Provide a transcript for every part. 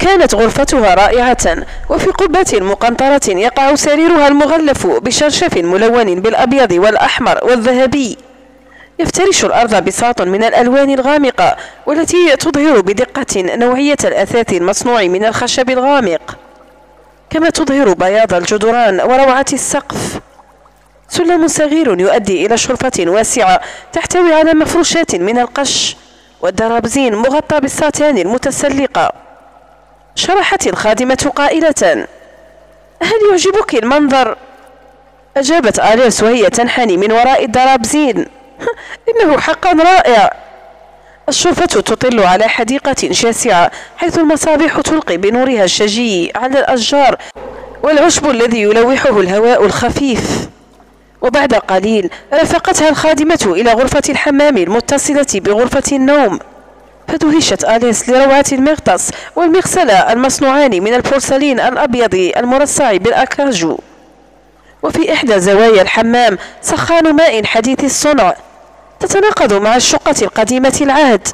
كانت غرفتها رائعة وفي قبة مقنطرة يقع سريرها المغلف بشرشف ملون بالأبيض والأحمر والذهبي. يفترش الأرض بساط من الألوان الغامقة والتي تظهر بدقة نوعية الأثاث المصنوع من الخشب الغامق. كما تظهر بياض الجدران وروعة السقف. سلم صغير يؤدي إلى شرفة واسعة تحتوي على مفروشات من القش والدرابزين مغطى بالساتان المتسلقة. شرحت الخادمة قائلة هل يعجبك المنظر؟ أجابت آليس وهي تنحني من وراء الدرابزين. إنه حقا رائع. الشرفة تطل على حديقة شاسعة حيث المصابيح تلقي بنورها الشجي على الأشجار والعشب الذي يلوحه الهواء الخفيف. وبعد قليل رافقتها الخادمة إلى غرفة الحمام المتصلة بغرفة النوم. فدهشت آليس لروعة المغطس والمغسلة المصنوعان من البورسلين الأبيض المرصع بالأكاجو وفي إحدى زوايا الحمام سخان ماء حديث الصنع تتناقض مع الشقة القديمة العهد.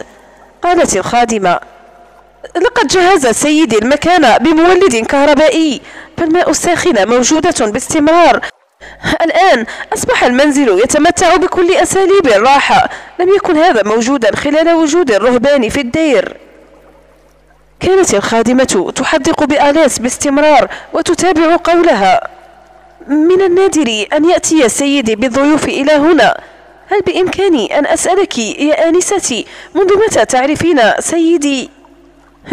قالت الخادمة لقد جهز سيدي المكان بمولد كهربائي فالماء الساخنة موجودة باستمرار الآن أصبح المنزل يتمتع بكل أساليب الراحة. لم يكن هذا موجودا خلال وجود الرهبان في الدير. كانت الخادمة تحدق بآلاس باستمرار وتتابع قولها. من النادر أن يأتي سيدي بالضيوف إلى هنا. هل بإمكاني أن أسألك يا آنستي منذ متى تعرفين سيدي؟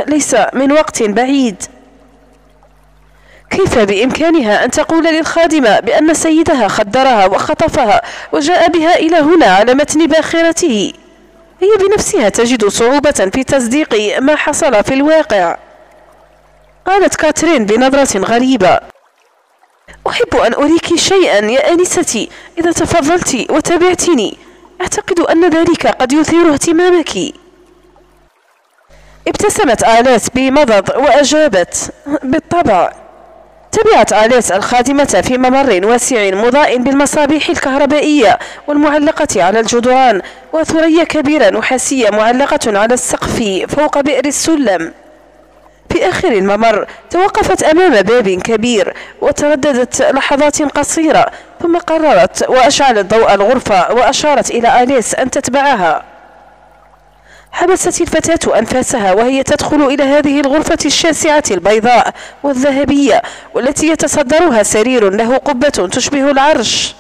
ليس من وقت بعيد. كيف بإمكانها أن تقول للخادمة بأن سيدها خدرها وخطفها وجاء بها إلى هنا على متن باخرته؟ هي بنفسها تجد صعوبة في تصديق ما حصل في الواقع. قالت كاترين بنظرة غريبة. أحب أن أريك شيئا يا آنستي إذا تفضلت وتبعتني أعتقد أن ذلك قد يثير اهتمامك. ابتسمت آلات بمضض وأجابت بالطبع. تبعت آليس الخادمة في ممر واسع مضاء بالمصابيح الكهربائية والمعلقة على الجدران وثريا كبيرة نحاسية معلقة على السقف فوق بئر السلم. في آخر الممر توقفت أمام باب كبير وترددت لحظات قصيرة ثم قررت وأشعلت ضوء الغرفة وأشارت إلى آليس أن تتبعها. حبست الفتاة أنفاسها وهي تدخل إلى هذه الغرفة الشاسعة البيضاء والذهبية والتي يتصدرها سرير له قبة تشبه العرش.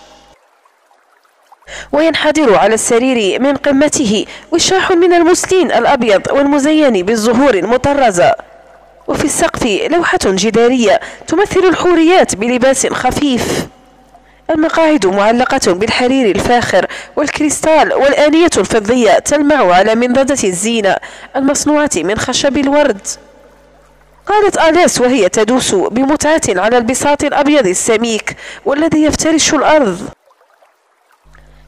وينحدر على السرير من قمته وشاح من المسلين الأبيض والمزين بالزهور المطرزة. وفي السقف لوحة جدارية تمثل الحوريات بلباس خفيف. المقاعد معلقة بالحرير الفاخر والكريستال والآنية الفضية تلمع على منضدة الزينة المصنوعة من خشب الورد. قالت آليس وهي تدوس بمتعة على البساط الأبيض السميك والذي يفترش الأرض.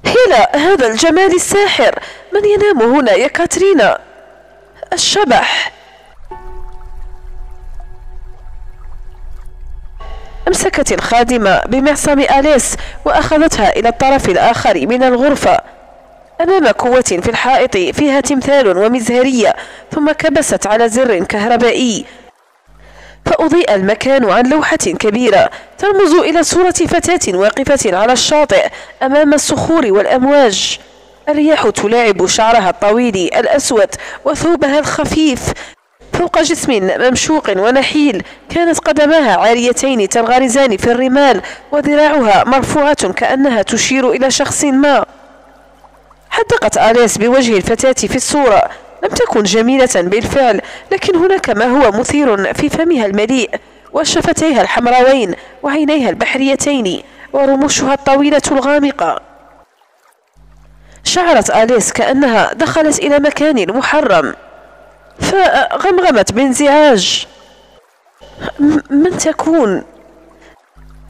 هلا هذا الجمال الساحر من ينام هنا يا كاترينا؟ الشبح. أمسكت الخادمة بمعصم أليس وأخذتها إلى الطرف الآخر من الغرفة. أمام قوة في الحائط فيها تمثال ومزهرية ثم كبست على زر كهربائي. فأضيء المكان عن لوحة كبيرة ترمز إلى صورة فتاة واقفة على الشاطئ أمام الصخور والأمواج. الرياح تلاعب شعرها الطويل الأسود وثوبها الخفيف فوق جسم ممشوق ونحيل. كانت قدماها عاريتين تنغرزان في الرمال وذراعها مرفوعة كأنها تشير إلى شخص ما. حدقت آليس بوجه الفتاة في الصورة. لم تكن جميلة بالفعل لكن هناك ما هو مثير في فمها المليء. وشفتيها الحمراوين وعينيها البحريتين ورموشها الطويلة الغامقة. شعرت آليس كأنها دخلت إلى مكان محرم. فغمغمت بانزعاج. من تكون؟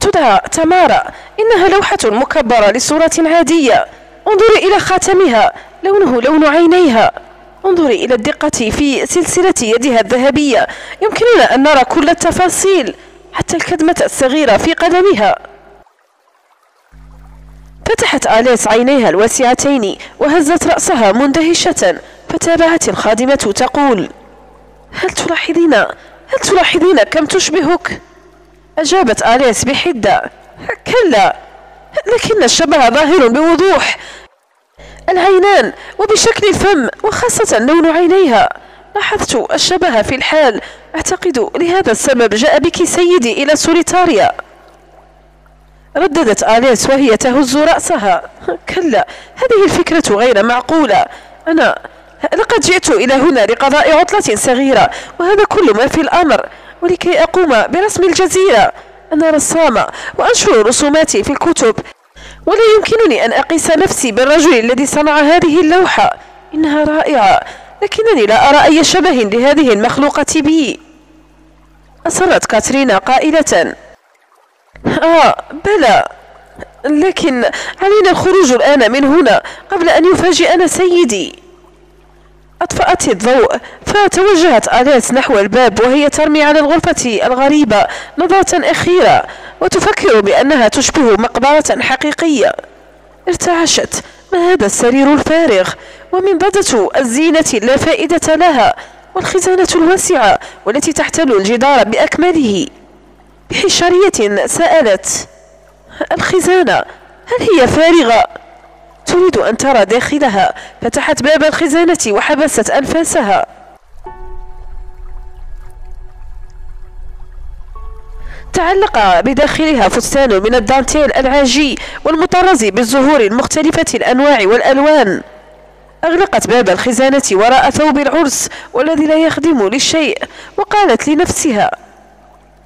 تدعى تمارا إنها لوحة مكبرة لصورة عادية. انظري إلى خاتمها لونه لون عينيها. انظري إلى الدقة في سلسلة يدها الذهبية. يمكننا أن نرى كل التفاصيل حتى الكدمة الصغيرة في قدمها. فتحت آليس عينيها الواسعتين وهزت رأسها مندهشة. فتابعت الخادمة تقول هل تلاحظين هل تلاحظين كم تشبهك؟ أجابت آليس بحدة كلا لكن الشبه ظاهر بوضوح العينان وبشكل الفم وخاصة لون عينيها. لاحظت الشبه في الحال أعتقد لهذا السبب جاء بك سيدي إلى سوليتاريا رددت آليس وهي تهز رأسها كلا هذه الفكرة غير معقولة. أنا لقد جئت إلى هنا لقضاء عطلة صغيرة وهذا كل ما في الأمر ولكي أقوم برسم الجزيرة. أنا رسامة وأنشر رسوماتي في الكتب. ولا يمكنني أن أقيس نفسي بالرجل الذي صنع هذه اللوحة. إنها رائعة لكنني لا أرى أي شبه لهذه المخلوقة بي. أصرت كاترينا قائلة. آه بلى. لكن علينا الخروج الآن من هنا قبل أن يفاجئنا سيدي. أطفأت الضوء فتوجهت آليس نحو الباب وهي ترمي على الغرفة الغريبة نظرة أخيرة وتفكر بأنها تشبه مقبرة حقيقية. ارتعشت ما هذا السرير الفارغ؟ ومن ضدة الزينة لا فائدة لها والخزانة الواسعة والتي تحتل الجدار بأكمله. بحشرية سألت الخزانة هل هي فارغة؟ تريد أن ترى داخلها. فتحت باب الخزانة وحبست أنفاسها. تعلق بداخلها فستان من الدانتيل العاجي والمطرز بالزهور المختلفة الأنواع والألوان. أغلقت باب الخزانة وراء ثوب العرس والذي لا يخدم للشيء وقالت لنفسها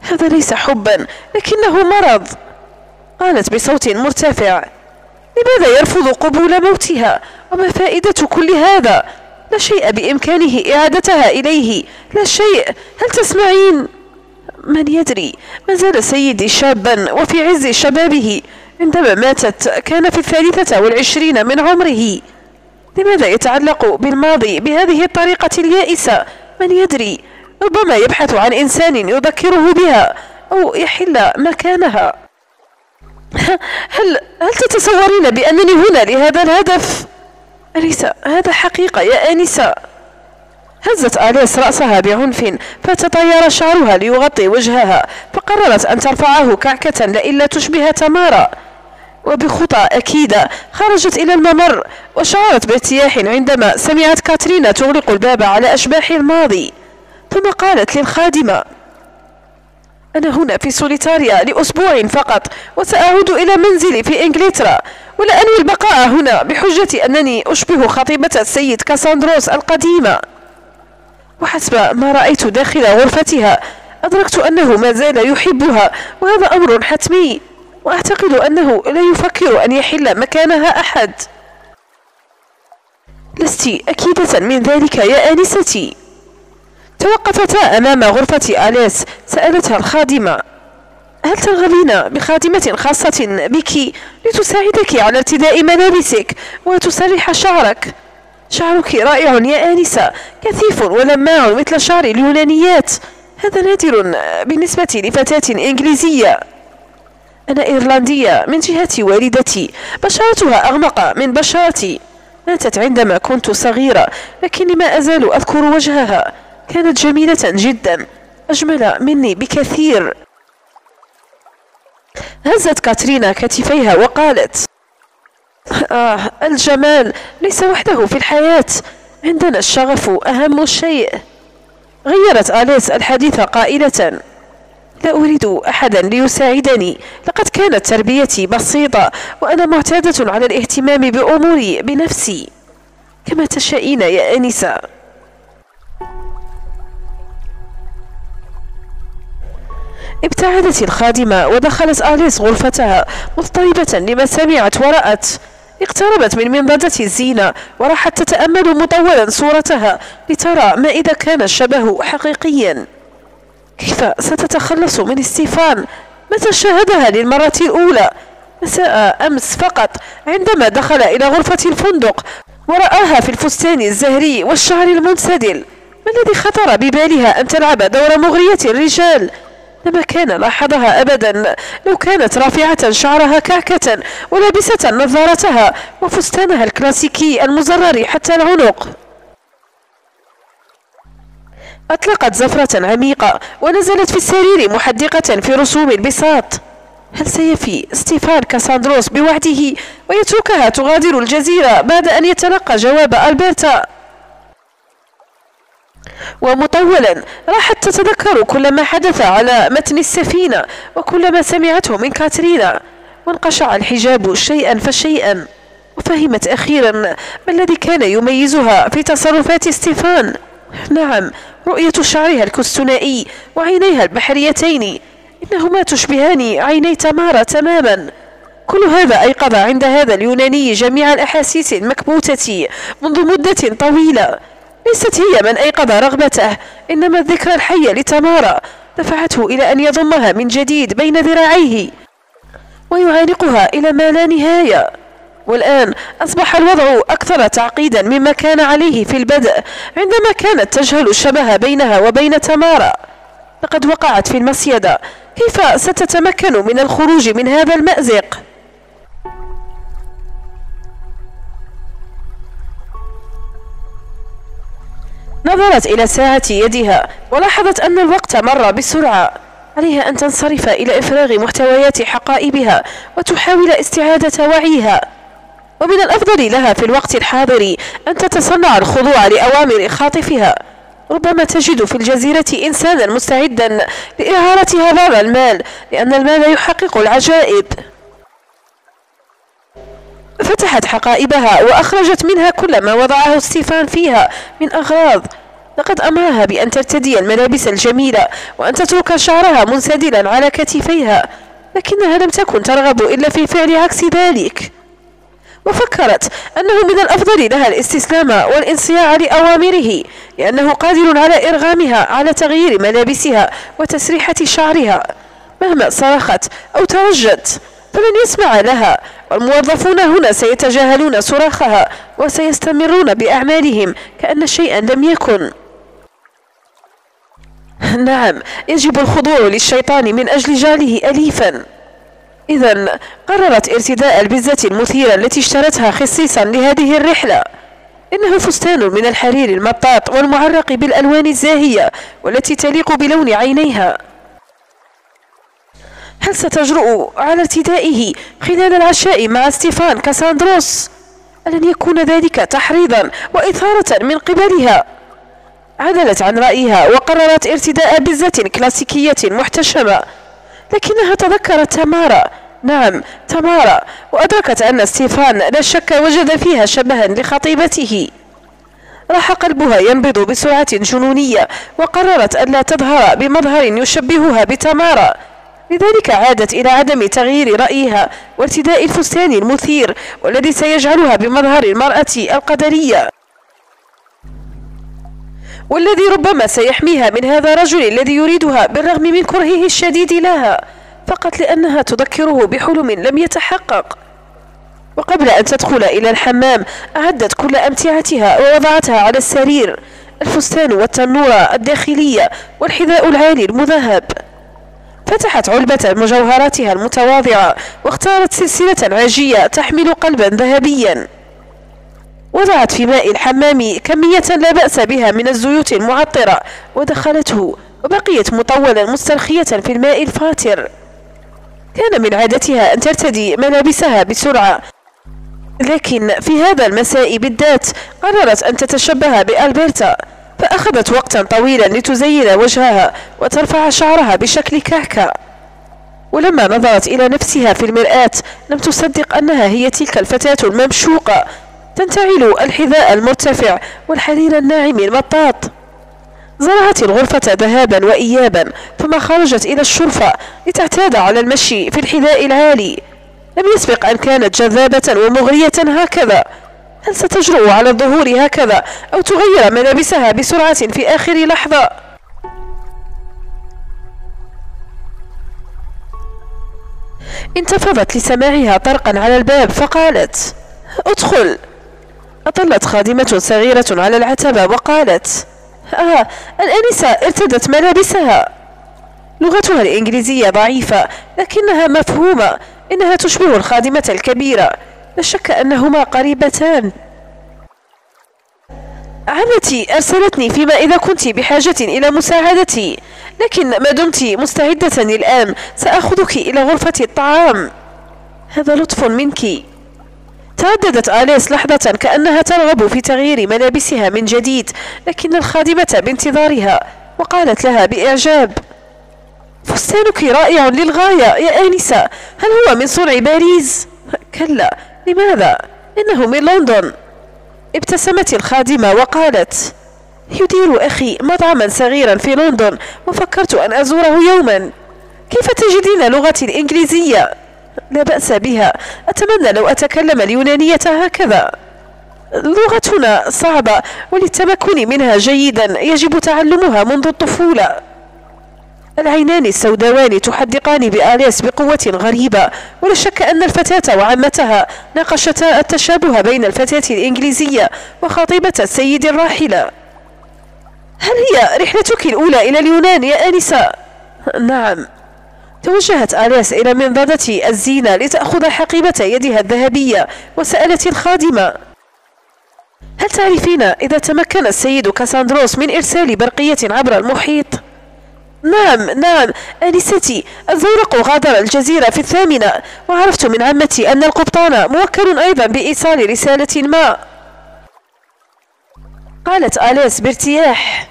هذا ليس حبا لكنه مرض. قالت بصوت مرتفع لماذا يرفض قبول موتها؟ وما فائدة كل هذا؟ لا شيء بإمكانه إعادتها إليه. لا شيء. هل تسمعين؟ من يدري. ما زال سيدي شابا وفي عز شبابه. عندما ماتت كان في الثالثة والعشرين من عمره. لماذا يتعلق بالماضي بهذه الطريقة اليائسة؟ من يدري. ربما يبحث عن إنسان يذكره بها أو يحل مكانها. هل هل تتصورين بأنني هنا لهذا الهدف؟ أليس هذا حقيقة يا آنسة؟ هزت آليس رأسها بعنف فتطير شعرها ليغطي وجهها فقررت أن ترفعه كعكة لئلا تشبه تمارا. وبخطى أكيدة خرجت إلى الممر وشعرت بارتياح عندما سمعت كاترينا تغلق الباب على أشباح الماضي. ثم قالت للخادمة أنا هنا في سوليتاريا لأسبوع فقط وسأعود إلى منزلي في إنجلترا. ولا أنوي البقاء هنا بحجة أنني أشبه خطيبة السيد كاساندروس القديمة. وحسب ما رأيت داخل غرفتها أدركت أنه ما زال يحبها وهذا أمر حتمي. وأعتقد أنه لا يفكر أن يحل مكانها أحد. لست أكيدة من ذلك يا آنستي. توقفتا أمام غرفة أليس سألتها الخادمة. هل ترغبين بخادمة خاصة بك لتساعدك على ارتداء ملابسك وتسرح شعرك؟ شعرك رائع يا آنسة كثيف ولماع مثل شعر اليونانيات. هذا نادر بالنسبة لفتاة إنجليزية. أنا إيرلندية من جهة والدتي. بشرتها أغمق من بشرتي. ماتت عندما كنت صغيرة لكني ما أزال أذكر وجهها. كانت جميلة جدا. أجمل مني بكثير. هزت كاترينا كتفيها وقالت آه الجمال ليس وحده في الحياة. عندنا الشغف أهم شيء. غيرت آليس الحديث قائلة لا أريد أحدا ليساعدني. لقد كانت تربيتي بسيطة وأنا معتادة على الاهتمام بأموري بنفسي. كما تشائين يا أنسة. ابتعدت الخادمة ودخلت آليس غرفتها مضطربة لما سمعت ورأت. اقتربت من منضدة الزينة وراحت تتأمل مطولا صورتها لترى ما إذا كان الشبه حقيقيا. كيف ستتخلص من ستيفان متى شاهدها للمرة الأولى؟ مساء أمس فقط عندما دخل إلى غرفة الفندق ورآها في الفستان الزهري والشعر المنسدل. ما الذي خطر ببالها أن تلعب دور مغرية الرجال؟ لما كان لاحظها أبدا. لو كانت رافعة شعرها كعكة ولابسة نظارتها وفستانها الكلاسيكي المزرر حتى العنق. أطلقت زفرة عميقة ونزلت في السرير محدقة في رسوم البساط. هل سيفي ستيفان كاساندروس بوعده ويتركها تغادر الجزيرة بعد أن يتلقى جواب ألبرتا؟ ومطولا راحت تتذكر كل ما حدث على متن السفينة وكل ما سمعته من كاترينا. وانقشع الحجاب شيئا فشيئا وفهمت أخيرا ما الذي كان يميزها في تصرفات ستيفان. نعم رؤية شعرها الكستنائي وعينيها البحريتين إنهما تشبهان عيني تمارا تماما. كل هذا أيقظ عند هذا اليوناني جميع الأحاسيس المكبوتة منذ مدة طويلة. ليست هي من أيقظ رغبته إنما الذكرى الحية لتمارا دفعته إلى أن يضمها من جديد بين ذراعيه. ويعانقها إلى ما لا نهاية. والآن أصبح الوضع أكثر تعقيدا مما كان عليه في البدء عندما كانت تجهل الشبه بينها وبين تمارا لقد وقعت في المصيدة كيف ستتمكن من الخروج من هذا المأزق؟ نظرت إلى ساعة يدها ولاحظت أن الوقت مر بسرعة. عليها أن تنصرف إلى إفراغ محتويات حقائبها وتحاول استعادة وعيها. ومن الأفضل لها في الوقت الحاضر أن تتصنع الخضوع لأوامر خاطفها. ربما تجد في الجزيرة إنسانا مستعدا لإعارتها بعض المال لأن المال يحقق العجائب. فتحت حقائبها وأخرجت منها كل ما وضعه ستيفان فيها من أغراض. لقد أمرها بأن ترتدي الملابس الجميلة وأن تترك شعرها منسدلا على كتفيها لكنها لم تكن ترغب إلا في فعل عكس ذلك. وفكرت أنه من الأفضل لها الاستسلام والانصياع لأوامره لأنه قادر على إرغامها على تغيير ملابسها وتسريحة شعرها مهما صرخت أو ترجت فلن يسمع لها والموظفون هنا سيتجاهلون صراخها وسيستمرون بأعمالهم كأن شيئا لم يكن. نعم يجب الخضوع للشيطان من أجل جعله أليفا. إذا قررت ارتداء البزة المثيرة التي اشترتها خصيصا لهذه الرحلة. إنه فستان من الحرير المطاط والمعرق بالألوان الزاهية والتي تليق بلون عينيها. هل ستجرؤ على ارتدائه خلال العشاء مع ستيفان كاساندروس؟ ألن يكون ذلك تحريضا وإثارة من قبلها؟ عدلت عن رأيها وقررت ارتداء بزة كلاسيكية محتشمة لكنها تذكرت تمارا نعم تمارا وأدركت أن ستيفان لا شك وجد فيها شبها لخطيبته راح قلبها ينبض بسرعة جنونية وقررت ألا تظهر بمظهر يشبهها بتمارا لذلك عادت إلى عدم تغيير رأيها وارتداء الفستان المثير والذي سيجعلها بمظهر المرأة القدرية. والذي ربما سيحميها من هذا الرجل الذي يريدها بالرغم من كرهه الشديد لها فقط لأنها تذكره بحلم لم يتحقق. وقبل أن تدخل إلى الحمام أعدت كل أمتعتها ووضعتها على السرير الفستان والتنورة الداخلية والحذاء العالي المذهب. فتحت علبة مجوهراتها المتواضعة واختارت سلسلة عاجية تحمل قلبا ذهبيا. وضعت في ماء الحمام كمية لا بأس بها من الزيوت المعطرة ودخلته وبقيت مطولا مسترخية في الماء الفاتر كان من عادتها أن ترتدي ملابسها بسرعة. لكن في هذا المساء بالذات قررت أن تتشبه بألبرتا فأخذت وقتا طويلا لتزين وجهها وترفع شعرها بشكل كعكة. ولما نظرت إلى نفسها في المرآة لم تصدق أنها هي تلك الفتاة الممشوقة تنتعل الحذاء المرتفع والحرير الناعم المطاط. زرعت الغرفة ذهابا وإيابا ثم خرجت إلى الشرفة لتعتاد على المشي في الحذاء العالي. لم يسبق أن كانت جذابة ومغرية هكذا. هل ستجرؤ على الظهور هكذا أو تغير ملابسها بسرعة في آخر لحظة؟ انتفضت لسماعها طرقا على الباب فقالت أدخل. أطلت خادمة صغيرة على العتبة وقالت آه الآنسة ارتدت ملابسها. لغتها الإنجليزية ضعيفة لكنها مفهومة إنها تشبه الخادمة الكبيرة. لا شك أنهما قريبتان. عمتي أرسلتني فيما إذا كنت بحاجة إلى مساعدتي لكن ما دمت مستعدة الآن. سأخذك إلى غرفة الطعام. هذا لطف منك. ترددت آليس لحظة كأنها ترغب في تغيير ملابسها من جديد لكن الخادمة بانتظارها وقالت لها بإعجاب. فستانك رائع للغاية يا آنسة هل هو من صنع باريس؟ كلا. لماذا؟ إنه من لندن. ابتسمت الخادمة وقالت يدير أخي مطعما صغيرا في لندن وفكرت أن أزوره يوما. كيف تجدين لغتي الإنجليزية؟ لا بأس بها. أتمنى لو أتكلم اليونانية هكذا. لغتنا صعبة وللتمكن منها جيدا يجب تعلمها منذ الطفولة. العينان السوداوان تحدقان بآليس بقوة غريبة ولا شك أن الفتاة وعمتها ناقشتا التشابه بين الفتاة الإنجليزية وخطيبة السيد الراحلة هل هي رحلتك الأولى إلى اليونان يا آنسة؟ نعم توجهت آليس إلى منضدة الزينة لتأخذ حقيبة يدها الذهبية وسألت الخادمة هل تعرفين إذا تمكن السيد كاساندروس من إرسال برقية عبر المحيط؟ نعم نعم. آنستي الزورق غادر الجزيرة في الثامنة وعرفت من عمتي أن القبطان موكل أيضا بإيصال رسالة ما. قالت آليس بارتياح.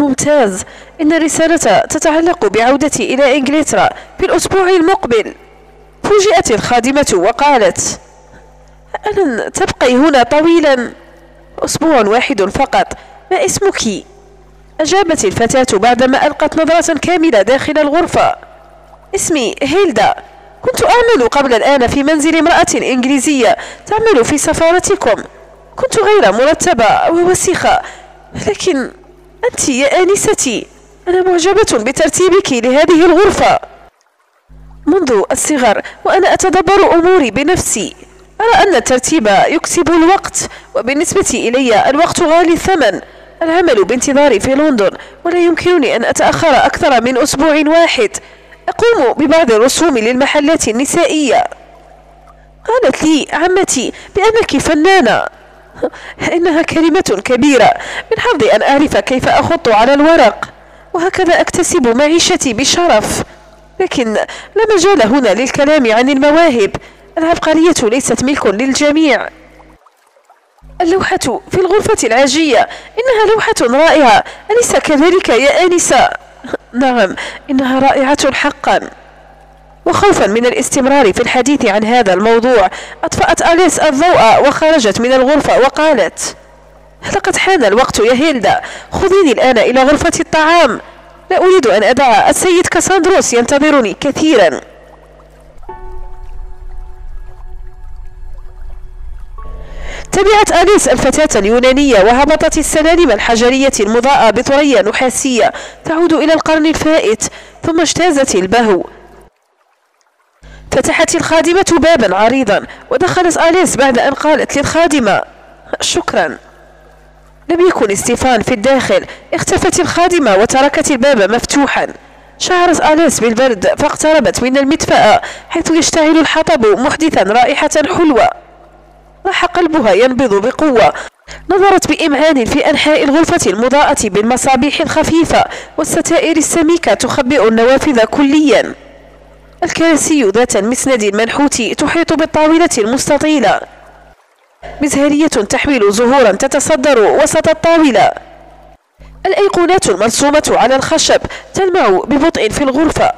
ممتاز. إن الرسالة تتعلق بعودتي إلى إنجلترا في الأسبوع المقبل. فوجئت الخادمة وقالت ألن تبقي هنا طويلا؟ أسبوع واحد فقط. ما اسمك؟ أجابت الفتاة بعدما ألقت نظرة كاملة داخل الغرفة. اسمي هيلدا. كنت أعمل قبل الآن في منزل امرأة إنجليزية تعمل في سفارتكم. كنت غير مرتبة ووسخة لكن أنت يا آنستي. أنا معجبة بترتيبك لهذه الغرفة. منذ الصغر وأنا أتدبر أموري بنفسي. أرى أن الترتيب يكسب الوقت وبالنسبة إلي الوقت غالي الثمن. العمل بانتظاري في لندن ولا يمكنني أن أتأخر أكثر من أسبوع واحد. أقوم ببعض الرسوم للمحلات النسائية. قالت لي عمتي بأنك فنانة. إنها كلمة كبيرة. من حظي أن أعرف كيف أخط على الورق. وهكذا أكتسب معيشتي بشرف. لكن لا مجال هنا للكلام عن المواهب. العبقرية ليست ملك للجميع. اللوحة في الغرفة العاجية. إنها لوحة رائعة. أليس كذلك يا آنسة؟ نعم إنها رائعة حقا. وخوفا من الاستمرار في الحديث عن هذا الموضوع أطفأت أليس الضوء وخرجت من الغرفة وقالت لقد حان الوقت يا هيلدا. خذيني الآن إلى غرفة الطعام. لا أريد أن أدع السيد كاساندروس ينتظرني كثيرا. تبعت أليس الفتاة اليونانية وهبطت السلالم الحجرية المضاءة بثريا نحاسية تعود إلى القرن الفائت ثم اجتازت البهو. فتحت الخادمة بابا عريضا ودخلت أليس بعد أن قالت للخادمة شكرا. لم يكن ستيفان في الداخل اختفت الخادمة وتركت الباب مفتوحا. شعرت أليس بالبرد فاقتربت من المدفأة حيث يشتعل الحطب محدثا رائحة حلوة. راح قلبها ينبض بقوة. نظرت بإمعان في أنحاء الغرفة المضاءة بالمصابيح الخفيفة والستائر السميكة تخبئ النوافذ كليا. الكراسي ذات المسند المنحوت تحيط بالطاولة المستطيلة. مزهرية تحمل زهورا تتصدر وسط الطاولة. الأيقونات المرسومة على الخشب تلمع ببطء في الغرفة.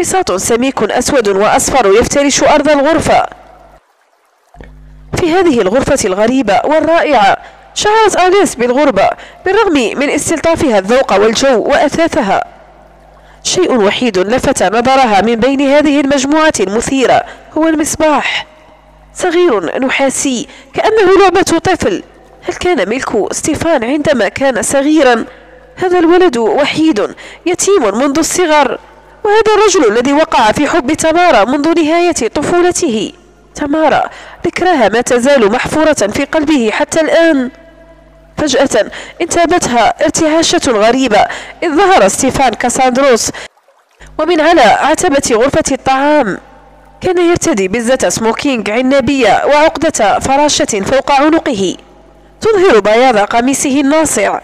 بساط سميك أسود وأصفر يفترش أرض الغرفة. في هذه الغرفة الغريبة والرائعة. شعرت آليس بالغربة بالرغم من استلطافها الذوق والجو وأثاثها. شيء وحيد لفت نظرها من بين هذه المجموعة المثيرة هو المصباح. صغير نحاسي كأنه لعبة طفل. هل كان ملك ستيفان عندما كان صغيرا؟ هذا الولد وحيد يتيم منذ الصغر. وهذا الرجل الذي وقع في حب تمارا منذ نهاية طفولته. تمارا. ذكراها ما تزال محفورة في قلبه حتى الآن. فجأة انتابتها ارتعاشة غريبة. إذ ظهر ستيفان كاساندروس. ومن على عتبة غرفة الطعام. كان يرتدي بزة سموكينج عنابية وعقدة فراشة فوق عنقه. تظهر بياض قميصه الناصع.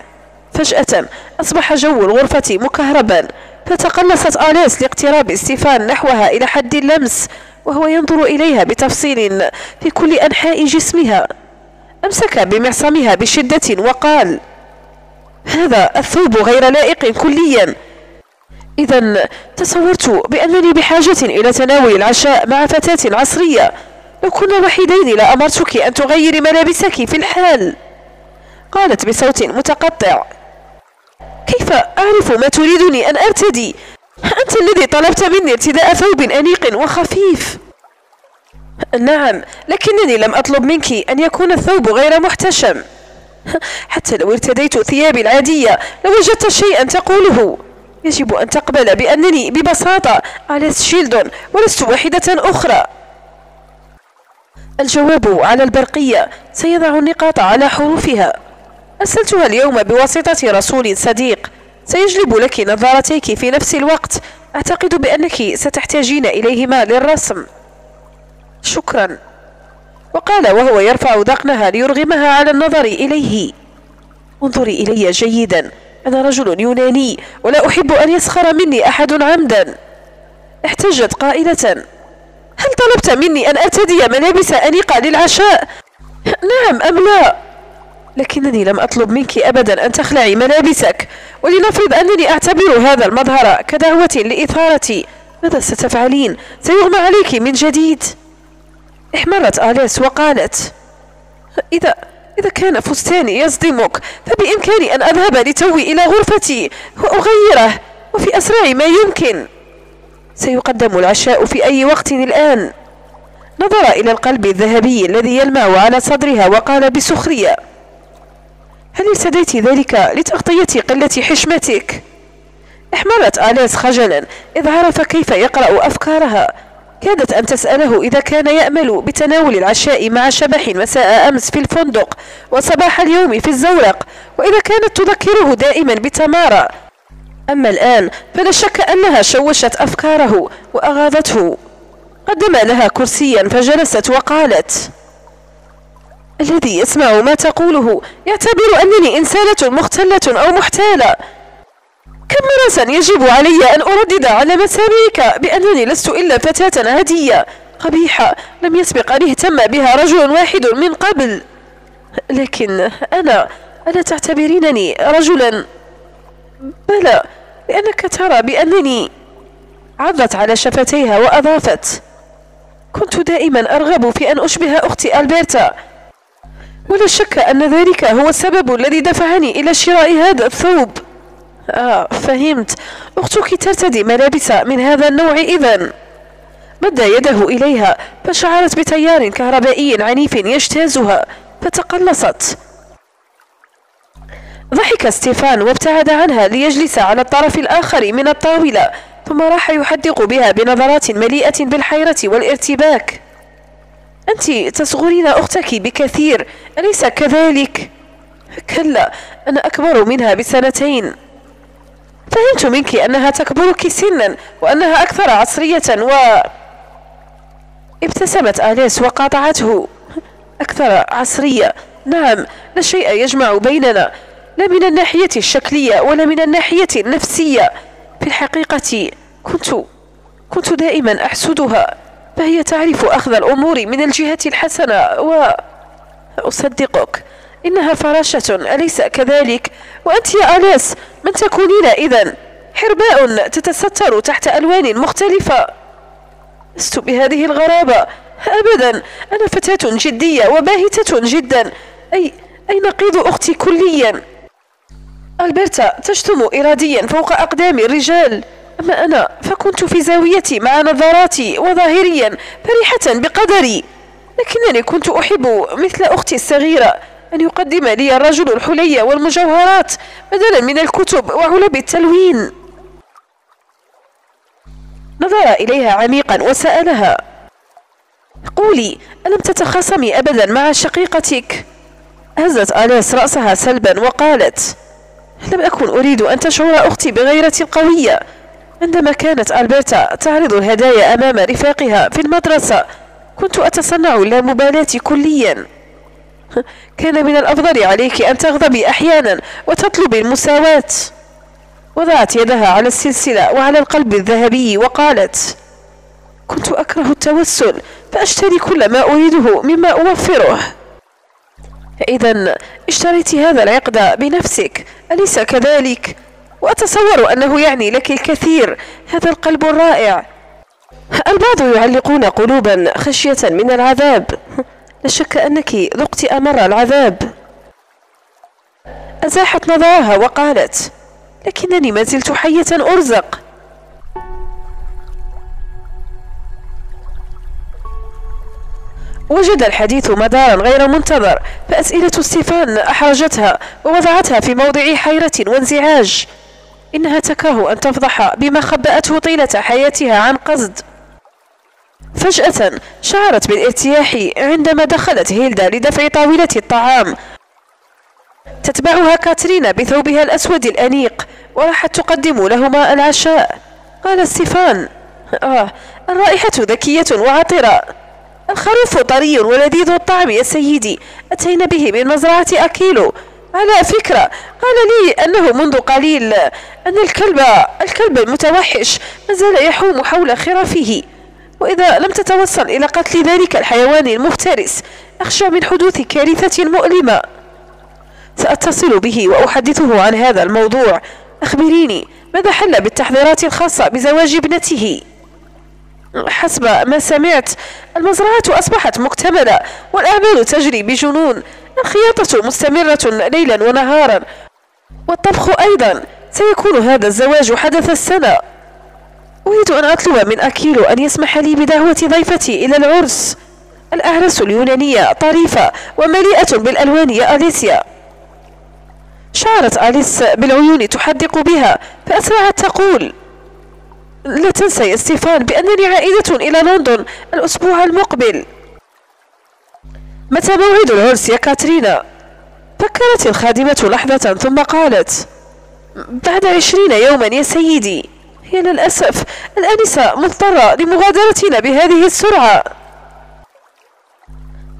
فجأة أصبح جو الغرفة مكهربا. فتقلصت آليس لاقتراب ستيفان نحوها إلى حد اللمس. وهو ينظر إليها بتفصيل في كل أنحاء جسمها أمسك بمعصمها بشدة وقال هذا الثوب غير لائق كليا. إذا تصورت بأنني بحاجة إلى تناول العشاء مع فتاة عصرية لو كنا وحيدين لأمرتك أن تغيري ملابسك في الحال. قالت بصوت متقطع كيف أعرف ما تريدني أن أرتدي؟ أنت الذي طلبت مني ارتداء ثوب أنيق وخفيف. نعم لكنني لم أطلب منك أن يكون الثوب غير محتشم. حتى لو ارتديت ثيابي العادية لوجدت شيئا تقوله. يجب أن تقبل بأنني ببساطة أليس شيلدون ولست واحدة أخرى. الجواب على البرقية سيضع النقاط على حروفها. أرسلتها اليوم بواسطة رسول صديق. سيجلب لك نظارتيك في نفس الوقت. أعتقد بأنك ستحتاجين إليهما للرسم. شكرا. وقال وهو يرفع ذقنها ليرغمها على النظر إليه. انظري إلي جيدا. أنا رجل يوناني ولا أحب أن يسخر مني أحد عمدا. احتجت قائلة. هل طلبت مني أن أرتدي ملابس أنيقة للعشاء؟ نعم أم لا؟ لكنني لم أطلب منك أبدا أن تخلعي ملابسك ولنفرض أنني أعتبر هذا المظهر كدعوة لإثارتي ماذا ستفعلين؟ سيغمى عليك من جديد. احمرت آليس وقالت إذا إذا كان فستاني يصدمك فبإمكاني أن أذهب لتوي إلى غرفتي وأغيره وفي أسرع ما يمكن. سيقدم العشاء في أي وقت الآن. نظر إلى القلب الذهبي الذي يلمع على صدرها وقال بسخرية هل ارتديت ذلك لتغطية قلة حشمتك؟ احمرت آليس خجلا إذ عرف كيف يقرأ أفكارها. كادت أن تسأله إذا كان يأمل بتناول العشاء مع شبح مساء أمس في الفندق وصباح اليوم في الزورق وإذا كانت تذكره دائما بتمارا أما الآن فلا شك أنها شوشت أفكاره وأغاظته. قدم لها كرسيا فجلست وقالت الذي يسمع ما تقوله. يعتبر أنني إنسانة مختلة أو محتالة. كم مرة يجب علي أن أردد على مسامعك بأنني لست إلا فتاة عادية قبيحة لم يسبق أن اهتم بها رجل واحد من قبل. لكن أنا ألا تعتبرينني رجلا؟ بلى لأنك ترى بأنني عضت على شفتيها وأضافت. كنت دائما أرغب في أن أشبه أختي ألبرتا. ولا شك أن ذلك هو السبب الذي دفعني إلى شراء هذا الثوب. آه فهمت. أختك ترتدي ملابس من هذا النوع إذا مد يده إليها فشعرت بتيار كهربائي عنيف يجتازها فتقلصت. ضحك ستيفان وابتعد عنها ليجلس على الطرف الآخر من الطاولة ثم راح يحدق بها بنظرات مليئة بالحيرة والارتباك. أنت تصغرين أختك بكثير أليس كذلك؟ كلا أنا أكبر منها بسنتين. فهمت منك أنها تكبرك سنا وأنها أكثر عصرية و ابتسمت آليس وقاطعته. أكثر عصرية نعم لا شيء يجمع بيننا. لا من الناحية الشكلية ولا من الناحية النفسية. في الحقيقة كنت كنت دائما أحسدها. فهي تعرف أخذ الأمور من الجهة الحسنة و أصدقك إنها فراشة أليس كذلك؟ وأنت يا أليس من تكونين إذا حرباء تتستر تحت ألوان مختلفة. لست بهذه الغرابة. أبدا أنا فتاة جدية وباهتة جدا. أي أي نقيض أختي كليا؟ ألبرتا تشتم إراديا فوق أقدام الرجال. أما أنا فكنت في زاويتي مع نظراتي وظاهريا فرحة بقدري لكنني كنت أحب مثل أختي الصغيرة أن يقدم لي الرجل الحلي والمجوهرات بدلا من الكتب وعلب التلوين نظر إليها عميقا وسألها قولي ألم تتخاصمي أبدا مع شقيقتك؟ هزت آليس رأسها سلبا وقالت لم أكن أريد أن تشعر أختي بغيرة قوية عندما كانت ألبرتا تعرض الهدايا أمام رفاقها في المدرسة كنت أتصنع اللامبالاة كليا. كان من الأفضل عليك أن تغضبي أحيانا وتطلبي المساواة. وضعت يدها على السلسلة وعلى القلب الذهبي وقالت كنت أكره التوسل فأشتري كل ما أريده مما أوفره. إذا اشتريت هذا العقد بنفسك أليس كذلك؟ وأتصور أنه يعني لك الكثير. هذا القلب الرائع. البعض يعلقون قلوبا خشية من العذاب. لا شك أنك ذقت أمر العذاب. أزاحت نظرها وقالت لكنني ما زلت حية أرزق. وجد الحديث مدارا غير منتظر فأسئلة ستيفان أحرجتها ووضعتها في موضع حيرة وانزعاج. إنها تكره أن تفضح بما خبأته طيلة حياتها عن قصد. فجأة شعرت بالارتياح عندما دخلت هيلدا لدفع طاولة الطعام. تتبعها كاترينا بثوبها الأسود الأنيق وراحت تقدم لهما العشاء. قال ستيفان آه الرائحة ذكية وعطرة. الخروف طري ولذيذ الطعم يا سيدي. أتينا به من مزرعة أكيلو. على فكرة. قال لي أنه منذ قليل أن الكلب الكلب المتوحش ما زال يحوم حول خرافه. وإذا لم تتوصل إلى قتل ذلك الحيوان المفترس أخشى من حدوث كارثة مؤلمة. سأتصل به وأحدثه عن هذا الموضوع. أخبريني ماذا حل بالتحذيرات الخاصة بزواج ابنته؟ حسب ما سمعت المزرعة أصبحت مكتملة والأعمال تجري بجنون. الخياطة مستمرة ليلا ونهارا والطبخ أيضا. سيكون هذا الزواج حدث السنة. أريد أن أطلب من أكيلو أن يسمح لي بدعوة ضيفتي إلى العرس. الأعرس اليونانية طريفة ومليئة بالألوان يا أليسيا. شعرت أليس بالعيون تحدق بها فأسرعت تقول لا تنسى يا ستيفان بأنني عائدة إلى لندن الأسبوع المقبل. متى موعد العرس يا كاترينا؟ فكرت الخادمة لحظة ثم قالت بعد عشرين يوما يا سيدي هي للأسف الآنسة مضطرة لمغادرتنا بهذه السرعة.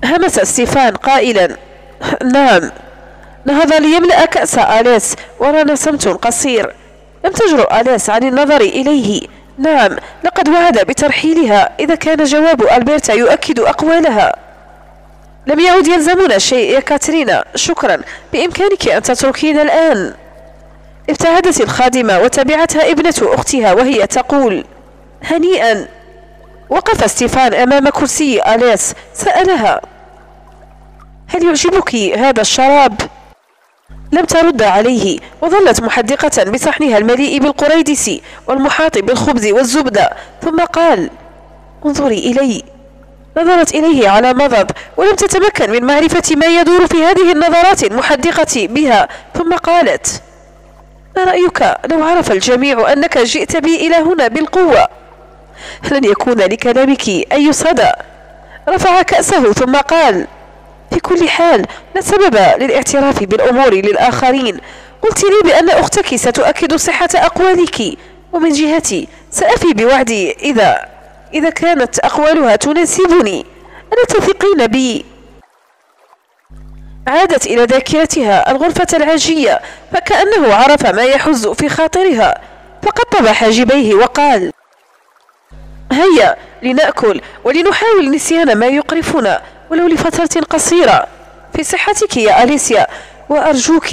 همس ستيفان قائلا نعم نهض ليملأ كأس آليس ورانا صمت قصير. لم تجرؤ آليس عن النظر إليه. نعم لقد وعد بترحيلها. إذا كان جواب ألبرتا يؤكد أقوالها. لم يعد يلزمنا شيء يا كاترينا. شكرا. بإمكانك أن تتركين الآن. ابتعدت الخادمة وتبعتها ابنة أختها وهي تقول هنيئا. وقف ستيفان أمام كرسي أليس. سألها هل يعجبك هذا الشراب؟ لم ترد عليه وظلت محدقة بصحنها المليء بالقريدس والمحاط بالخبز والزبدة ثم قال انظري إلي. نظرت إليه على مضض ولم تتمكن من معرفة ما يدور في هذه النظرات المحدقة بها. ثم قالت ما رأيك؟ لو عرف الجميع أنك جئت بي إلى هنا بالقوة. لن يكون لكلامك أي صدى. رفع كأسه ثم قال في كل حال لا سبب للاعتراف بالأمور للآخرين؟ قلت لي بأن أختك ستؤكد صحة أقوالك. ومن جهتي سأفي بوعدي إذا إذا كانت أقوالها تناسبني. ألا تثقين بي. عادت إلى ذاكرتها الغرفة العاجية فكأنه عرف ما يحز في خاطرها فقطب حاجبيه وقال هيا لنأكل ولنحاول نسيان ما يقرفنا. ولو لفترة قصيرة في صحتك يا أليسيا وأرجوك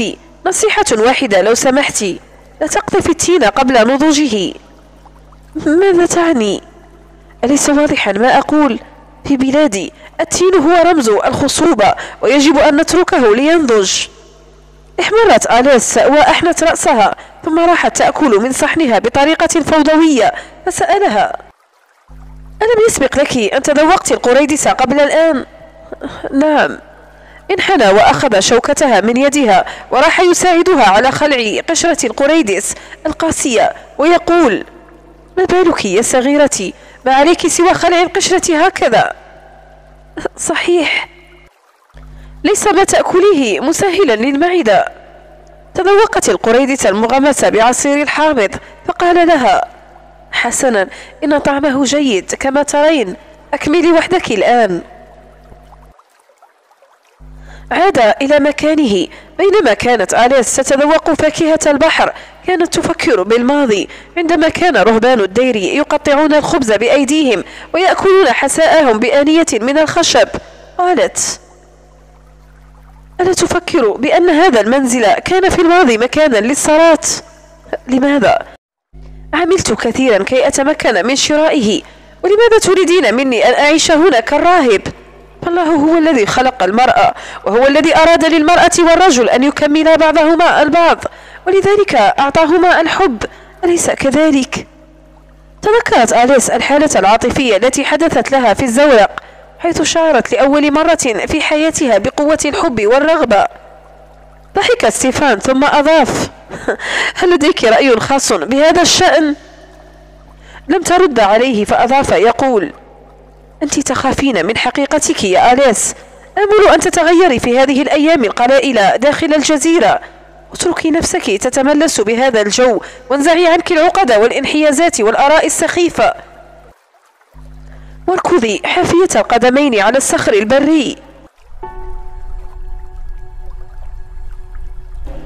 نصيحة واحدة لو سمحت لا تقذفي التين قبل نضوجه ماذا تعني؟ أليس واضحا ما أقول؟ في بلادي التين هو رمز الخصوبة ويجب أن نتركه لينضج احمرت آليس وأحنت رأسها ثم راحت تأكل من صحنها بطريقة فوضوية فسألها ألم يسبق لك أن تذوقت القريدس قبل الآن؟ نعم انحنى وأخذ شوكتها من يدها وراح يساعدها على خلع قشرة القريدس القاسية ويقول ما بالك يا صغيرتي؟ ما عليك سوى خلع القشرة هكذا. صحيح. ليس ما تأكليه مسهلا للمعدة. تذوقت القريدة المغمسة بعصير الحامض فقال لها حسنا إن طعمه جيد كما ترين أكملي وحدك الآن. عاد إلى مكانه بينما كانت آليس تتذوق فاكهة البحر كانت تفكر بالماضي عندما كان رهبان الدير يقطعون الخبز بأيديهم ويأكلون حساءهم بآنية من الخشب قالت ألا تفكر بأن هذا المنزل كان في الماضي مكانا للصلاة؟ لماذا؟ عملت كثيرا كي أتمكن من شرائه ولماذا تريدين مني أن أعيش هنا كالراهب؟ فالله هو الذي خلق المرأة وهو الذي أراد للمرأة والرجل أن يكملا بعضهما البعض ولذلك أعطاهما الحب أليس كذلك؟ تذكرت آليس الحالة العاطفية التي حدثت لها في الزورق حيث شعرت لأول مرة في حياتها بقوة الحب والرغبة ضحك ستيفان ثم أضاف هل لديك رأي خاص بهذا الشأن؟ لم ترد عليه فأضاف يقول أنت تخافين من حقيقتك يا آليس. آمل أن تتغيري في هذه الأيام القلائل داخل الجزيرة. اتركي نفسك تتملس بهذا الجو وانزعي عنك العقد والانحيازات والآراء السخيفة. واركضي حافية القدمين على الصخر البري.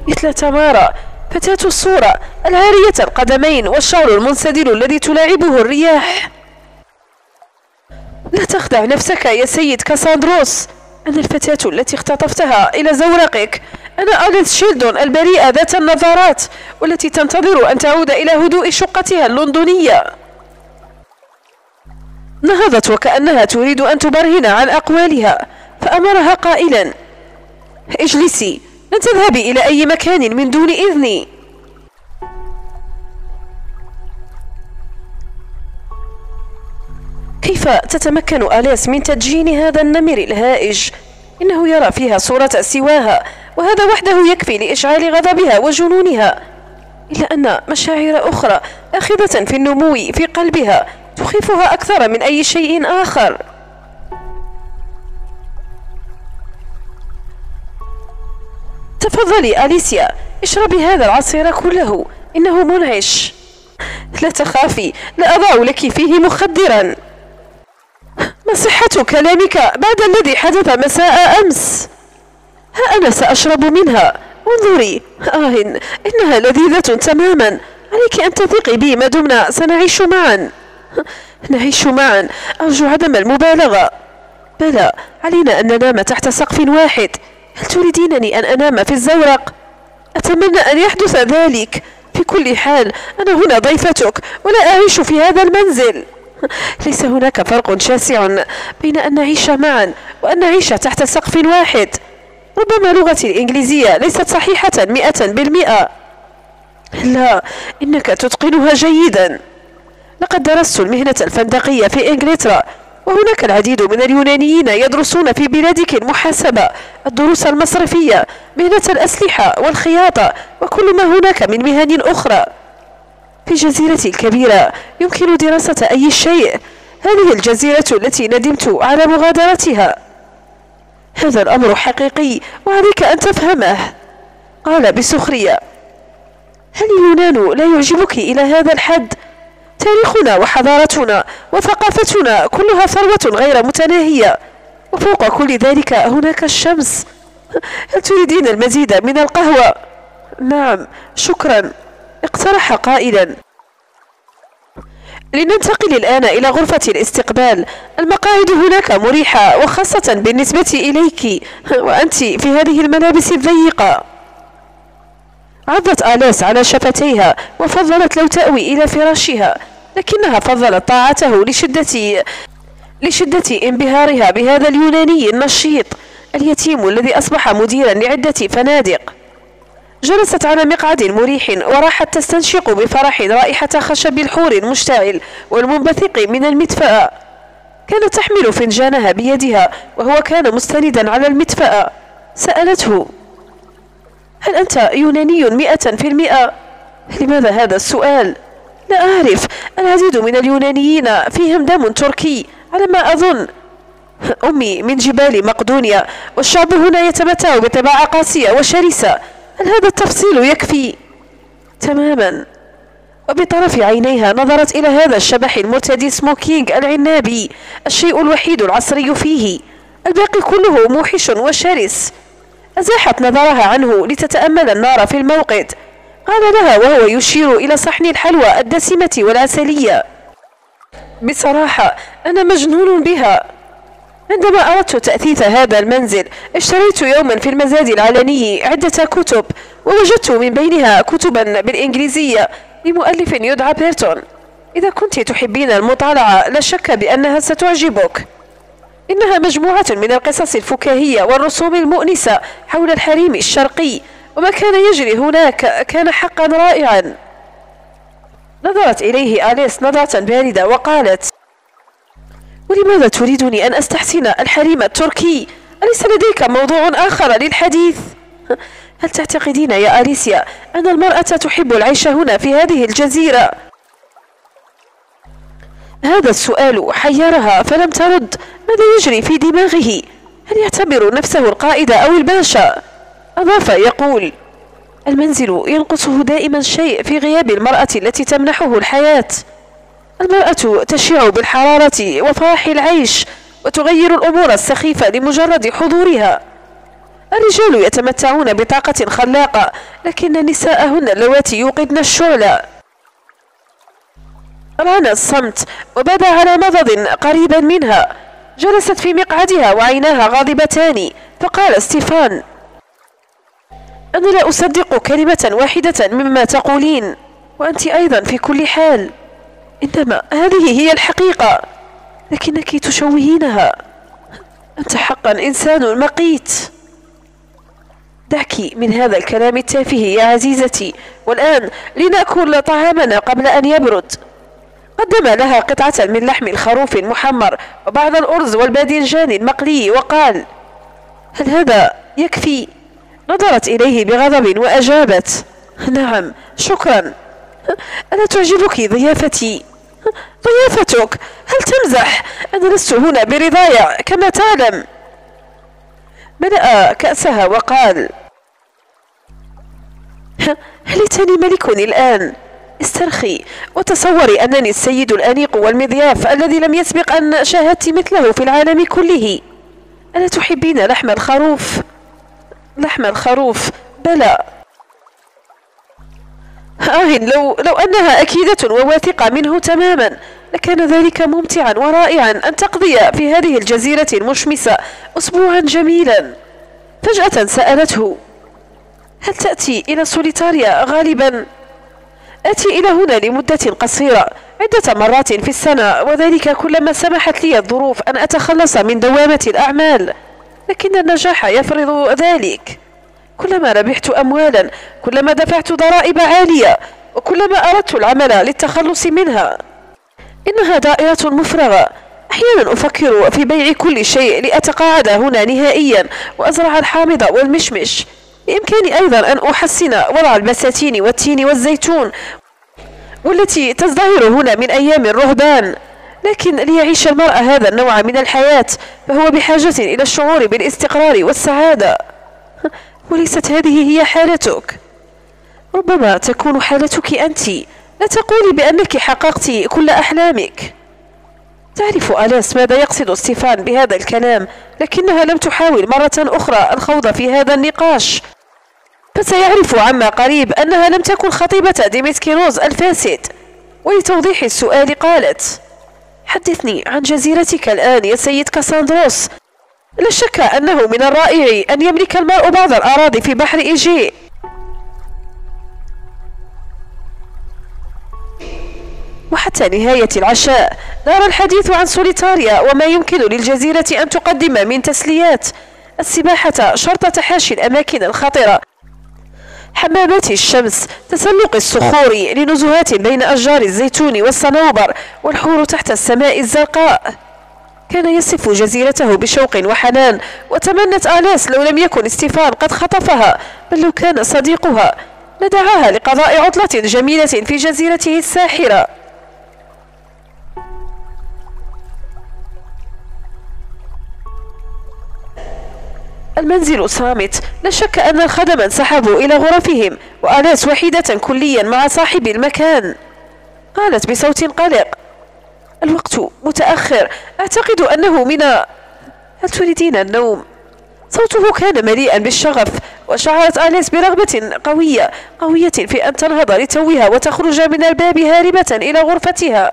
مثل تمارا فتاة الصورة العارية القدمين والشعر المنسدل الذي تلاعبه الرياح. لا تخدع نفسك يا سيد كاساندروس. أنا الفتاة التي اختطفتها إلى زورقك. أنا أليس شيلدون البريئة ذات النظارات والتي تنتظر أن تعود إلى هدوء شقتها اللندنية. نهضت وكأنها تريد أن تبرهن عن أقوالها فأمرها قائلا اجلسي لن تذهبي إلى أي مكان من دون إذني. كيف تتمكن أليس من تدجين هذا النمر الهائج؟ إنه يرى فيها صورة سواها وهذا وحده يكفي لإشعال غضبها وجنونها. إلا أن مشاعر أخرى آخذة في النمو في قلبها تخيفها أكثر من أي شيء آخر. تفضلي أليسيا اشربي هذا العصير كله إنه منعش. لا تخافي لا أضع لك فيه مخدرا. ما صحة كلامك بعد الذي حدث مساء أمس؟ ها أنا سأشرب منها. انظري. آه إنها لذيذة تماما. عليك أن تثقي بي ما دمنا. سنعيش معا. نعيش معا. أرجو عدم المبالغة. بلى. علينا أن ننام تحت سقف واحد. هل تريدينني أن أنام في الزورق؟ أتمنى أن يحدث ذلك. في كل حال أنا هنا ضيفتك ولا أعيش في هذا المنزل. ليس هناك فرق شاسع بين أن نعيش معا وأن نعيش تحت سقف واحد. ربما لغتي الإنجليزية ليست صحيحة مئة بالمئة. لا إنك تتقنها جيدا. لقد درست المهنة الفندقية في إنجلترا وهناك العديد من اليونانيين يدرسون في بلادك المحاسبة. الدروس المصرفية مهنة الأسلحة والخياطة وكل ما هناك من مهن أخرى. في جزيرتي الكبيرة يمكن دراسة أي شيء. هذه الجزيرة التي ندمت على مغادرتها. هذا الأمر حقيقي وعليك أن تفهمه. قال بسخرية. هل اليونان لا يعجبك إلى هذا الحد؟ تاريخنا وحضارتنا وثقافتنا كلها ثروة غير متناهية. وفوق كل ذلك هناك الشمس. هل تريدين المزيد من القهوة؟ نعم شكرا. اقترح قائلا. لننتقل الآن إلى غرفة الاستقبال. المقاعد هناك مريحة وخاصة بالنسبة إليك. وأنت في هذه الملابس الضيقة. عضت آلاس على شفتيها وفضلت لو تأوي إلى فراشها لكنها فضلت طاعته لشدة لشدة انبهارها بهذا اليوناني النشيط اليتيم الذي أصبح مديرا لعدة فنادق. جلست على مقعد مريح وراحت تستنشق بفرح رائحة خشب الحور المشتعل والمنبثق من المدفأة كانت تحمل فنجانها بيدها وهو كان مستندا على المدفأة سألته هل أنت يوناني مئة في المئة؟ لماذا هذا السؤال؟ لا أعرف. العديد من اليونانيين فيهم دم تركي على ما أظن. أمي من جبال مقدونيا والشعب هنا يتمتع بطباع قاسية وشرسة. هذا التفصيل يكفي؟ تماما. وبطرف عينيها نظرت إلى هذا الشبح المرتدي سموكينج العنابي الشيء الوحيد العصري فيه. الباقي كله موحش وشرس. أزاحت نظرها عنه لتتأمل النار في الموقد. قال لها وهو يشير إلى صحن الحلوى الدسمة والعسلية. بصراحة أنا مجنون بها. عندما أردت تأثيث هذا المنزل اشتريت يوما في المزاد العلني عدة كتب ووجدت من بينها كتبا بالإنجليزية لمؤلف يدعى بيرتون. إذا كنت تحبين المطالعة لا شك بأنها ستعجبك. إنها مجموعة من القصص الفكاهية والرسوم المؤنسة حول الحريم الشرقي وما كان يجري هناك كان حقا رائعا. نظرت إليه آليس نظرة باردة وقالت ولماذا تريدني أن أستحسن الحريم التركي؟ أليس لديك موضوع آخر للحديث؟ هل تعتقدين يا أليسيا أن المرأة تحب العيش هنا في هذه الجزيرة؟ هذا السؤال حيرها فلم ترد ماذا يجري في دماغه؟ هل يعتبر نفسه القائد أو الباشا؟ أضاف يقول المنزل ينقصه دائما شيء في غياب المرأة التي تمنحه الحياة المرأة تشع بالحرارة وفرح العيش وتغير الأمور السخيفة لمجرد حضورها. الرجال يتمتعون بطاقة خلاقة لكن نساءهن اللواتي يوقدن الشعلة ران الصمت وبدا على مضض قريبا منها. جلست في مقعدها وعيناها غاضبتان فقال ستيفان أنا لا أصدق كلمة واحدة مما تقولين وأنت أيضا في كل حال. إنما هذه هي الحقيقة. لكنك تشوهينها. أنت حقا إنسان مقيت دعك من هذا الكلام التافه يا عزيزتي. والآن لنأكل طعامنا قبل أن يبرد. قدم لها قطعة من لحم الخروف المحمر وبعض الأرز والباذنجان المقلي وقال هل هذا يكفي؟ نظرت إليه بغضب وأجابت نعم شكرا. ألا تعجبك ضيافتي؟ ضيافتك هل تمزح أنا لست هنا برضايا كما تعلم. ملأ كأسها وقال ليتني ملك الآن. استرخي وتصوري أنني السيد الأنيق والمضياف الذي لم يسبق أن شاهدت مثله في العالم كله. ألا تحبين لحم الخروف؟ لحم الخروف؟ بلى. آه لو, لو أنها أكيدة وواثقة منه تماما لكان ذلك ممتعا ورائعا أن تقضي في هذه الجزيرة المشمسة أسبوعا جميلا فجأة سألته هل تأتي إلى سوليتاريا غالبا؟ أتي إلى هنا لمدة قصيرة عدة مرات في السنة وذلك كلما سمحت لي الظروف أن أتخلص من دوامة الأعمال لكن النجاح يفرض ذلك كلما ربحت أموالا كلما دفعت ضرائب عالية وكلما أردت العمل للتخلص منها. إنها دائرة مفرغة. أحيانا أفكر في بيع كل شيء لأتقاعد هنا نهائيا وأزرع الحامض والمشمش. بإمكاني أيضا أن أحسن وضع البساتين والتين والزيتون والتي تزدهر هنا من أيام الرهبان. لكن ليعيش المرء هذا النوع من الحياة فهو بحاجة إلى الشعور بالاستقرار والسعادة. وليست هذه هي حالتك. ربما تكون حالتك أنت. لا تقولي بأنك حققت كل أحلامك. تعرف ألاس ماذا يقصد ستيفان بهذا الكلام؟ لكنها لم تحاول مرة أخرى الخوض في هذا النقاش. فسيعرف عما قريب أنها لم تكن خطيبة ديميتكيروز الفاسد. ولتوضيح السؤال قالت حدثني عن جزيرتك الآن يا سيد كاساندروس. لا شك أنه من الرائع أن يملك الماء بعض الأراضي في بحر إيجي. وحتى نهاية العشاء دار الحديث عن سوليتاريا وما يمكن للجزيرة أن تقدم من تسليات السباحة شرط تحاشي الأماكن الخطرة. حمامات الشمس تسلق الصخور لنزهات بين أشجار الزيتون والصنوبر والحور تحت السماء الزرقاء. كان يصف جزيرته بشوق وحنان وتمنت آلاس لو لم يكن استيفان قد خطفها بل لو كان صديقها لدعاها لقضاء عطلة جميلة في جزيرته الساحرة. المنزل صامت لا شك أن الخدم انسحبوا إلى غرفهم وآلاس وحيدة كليا مع صاحب المكان. قالت بصوت قلق الوقت متأخر. أعتقد أنه من هل تريدين النوم؟ صوته كان مليئا بالشغف وشعرت آليس برغبة قوية قوية في أن تنهض لتوها وتخرج من الباب هاربة إلى غرفتها.